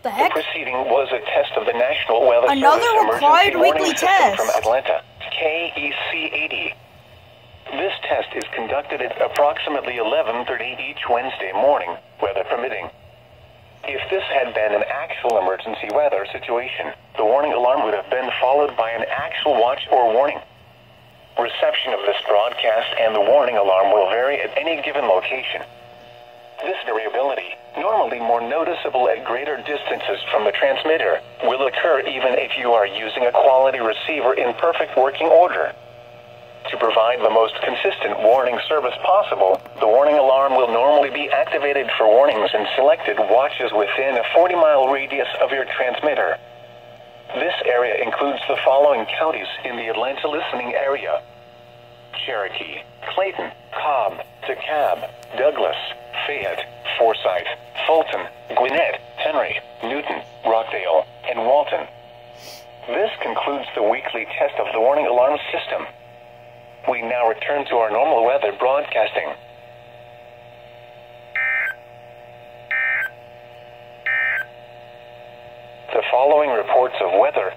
What the heck? The proceeding was a test of the National Weather Another Service required weekly test. from Atlanta, KEC-80. This test is conducted at approximately 11:30 each Wednesday morning, weather permitting. If this had been an actual emergency weather situation, the warning alarm would have been followed by an actual watch or warning. Reception of this broadcast and the warning alarm will vary at any given location. More noticeable at greater distances from the transmitter, will occur even if you are using a quality receiver in perfect working order. To provide the most consistent warning service possible, the warning alarm will normally be activated for warnings in selected watches within a 40 mile radius of your transmitter. This area includes the following counties in the Atlanta listening area Cherokee, Clayton, Cobb, DeKalb, Douglas, Fayette, Forsyth, Fulton, Gwinnett, Henry, Newton, Rockdale, and Walton. This concludes the weekly test of the warning alarm system. We now return to our normal weather broadcasting. The following reports of weather